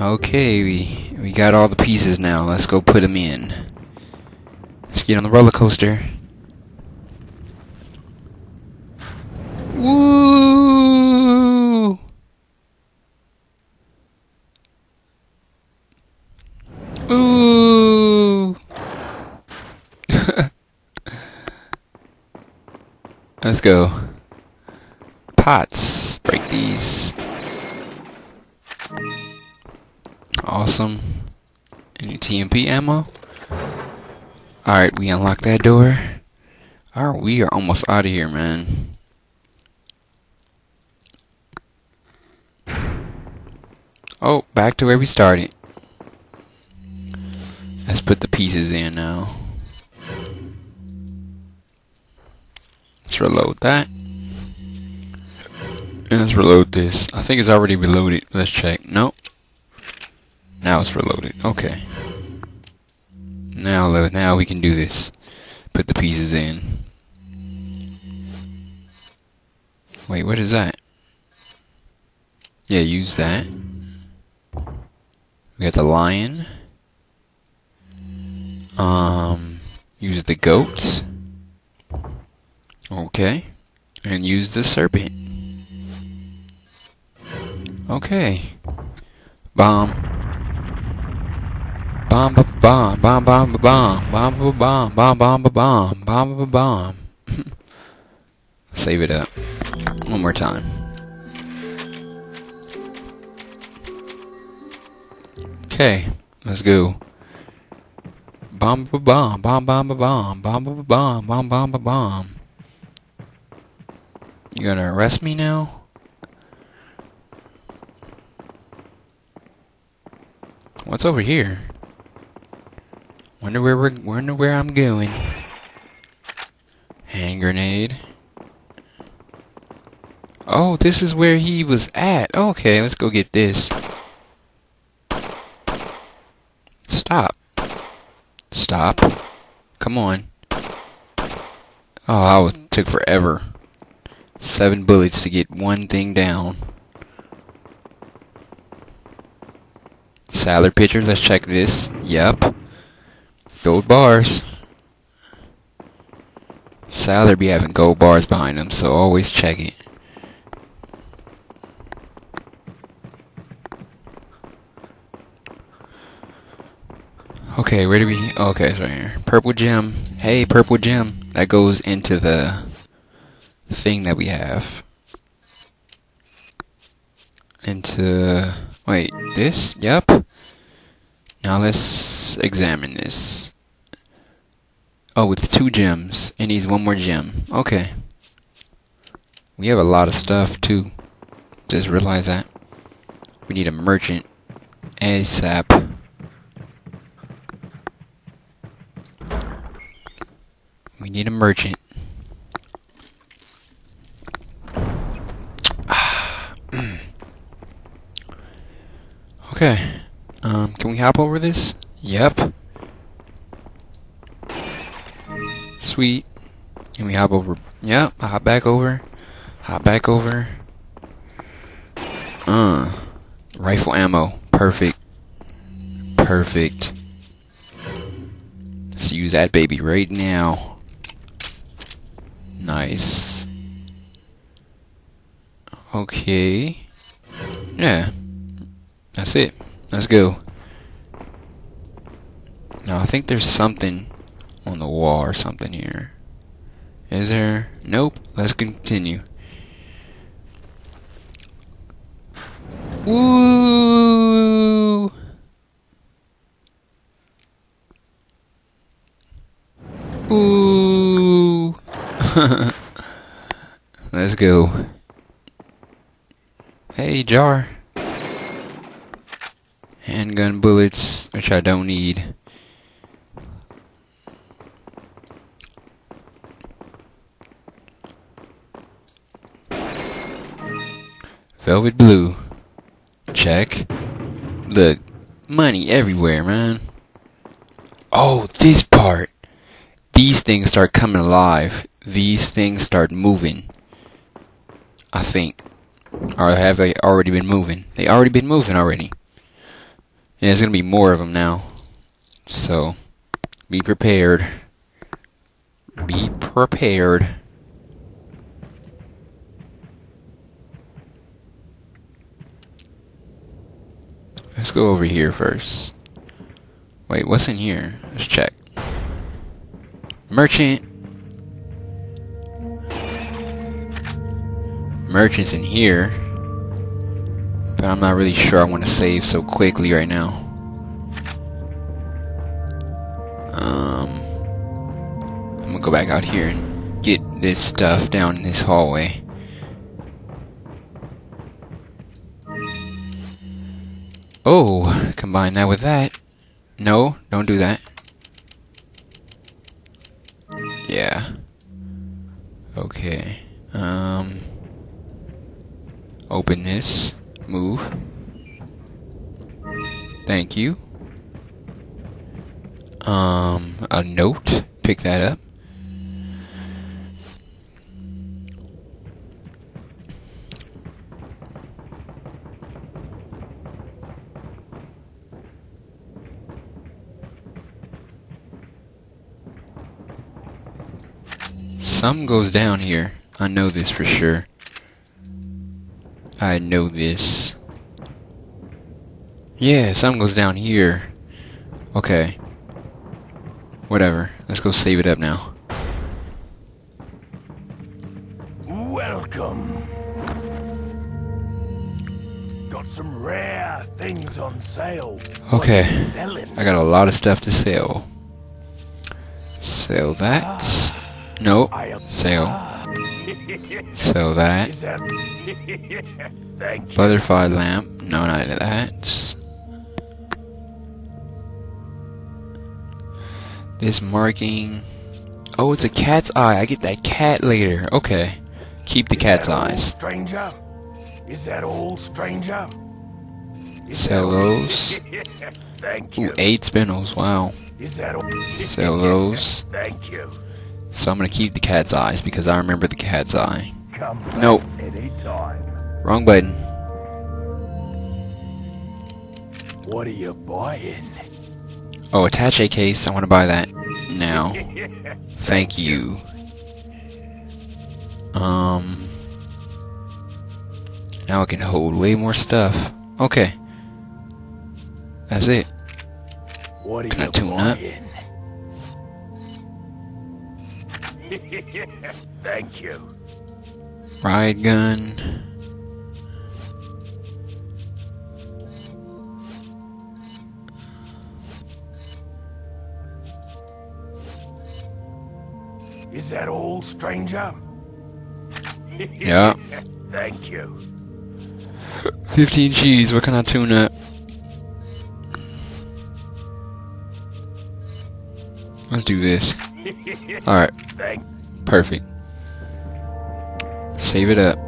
Okay, we we got all the pieces now. Let's go put them in. Let's get on the roller coaster. Woo! Ooh! Let's go. Pots. Awesome. Any TMP ammo? Alright, we unlock that door. Alright, we are almost out of here, man. Oh, back to where we started. Let's put the pieces in now. Let's reload that. And let's reload this. I think it's already reloaded. Let's check. Nope. Now it's reloaded. Okay. Now, now we can do this. Put the pieces in. Wait, what is that? Yeah, use that. We got the lion. Um, use the goat. Okay. And use the serpent. Okay. Bomb. Bomb bomb bomb bomb bomb bomb bomb bomb bomb bomb bomb bomb. Save it up. One more time. Okay, let's go. Bomb bomb bomb bomb bomb bomb bomb bomb bomb bomb. You gonna arrest me now? What's over here? Wonder where we're wonder where I'm going. Hand grenade. Oh, this is where he was at. Okay, let's go get this. Stop. Stop. Come on. Oh, that took forever. Seven bullets to get one thing down. Salad pitcher, let's check this. Yep. Gold bars. Salad be having gold bars behind them, so always check it. Okay, where do we... Okay, it's right here. Purple gem. Hey, purple gem. That goes into the thing that we have. Into... Wait, this? Yep. Now let's examine this. Oh, with two gems. It needs one more gem. Okay. We have a lot of stuff, too. Just realize that. We need a merchant. ASAP. We need a merchant. okay. Um, can we hop over this? Yep. Can we hop over? Yep. I Hop back over. Hop back over. Uh. Rifle ammo. Perfect. Perfect. Let's use that baby right now. Nice. Okay. Yeah. That's it. Let's go. Now, I think there's something on the wall or something here. Is there? Nope. Let's continue. Woo! Ooh! Let's go. Hey, jar. Handgun bullets, which I don't need. Velvet blue. Check. Look, money everywhere, man. Oh, this part. These things start coming alive. These things start moving. I think. Or have they already been moving? They already been moving already. Yeah, there's gonna be more of them now. So, be prepared. Be prepared. Let's go over here first. Wait, what's in here? Let's check. Merchant. Merchant's in here. But I'm not really sure I want to save so quickly right now. Um, I'm gonna go back out here and get this stuff down in this hallway. Combine that with that. No, don't do that. Yeah. Okay. Um. Open this. Move. Thank you. Um, a note. Pick that up. Some goes down here. I know this for sure. I know this. Yeah, some goes down here. Okay. Whatever. Let's go save it up now. Welcome. Got some rare things on sale. Okay. What are you selling? I got a lot of stuff to sell. Sell that. Ah, Nope. I am Sell. Ah. Sell that? Thank you. Butterfly lamp. No, not that. This marking. Oh, it's a cat's eye. I get that cat later. Okay. Keep the Is cat's eyes. stranger. Is that all, stranger? Is Sell those. Thank Ooh, you. eight spindles. Wow. Is that all? Sell those. Thank you. So I'm gonna keep the cat's eyes because I remember the cat's eye. Come Nope. Wrong button. What are you buying? Oh, attache case. I want to buy that now. Thank you. Um. Now I can hold way more stuff. Okay. That's it. What are Can I you tune up? Thank you. Riot gun. Is that all, stranger? Yeah. Thank you. 15 G's, What can I tune up? Let's do this. Alright. Perfect. Save it up.